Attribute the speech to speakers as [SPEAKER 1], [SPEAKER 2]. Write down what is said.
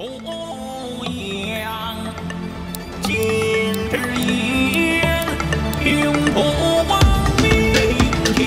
[SPEAKER 1] 牧羊，金枝掩，永不忘记听。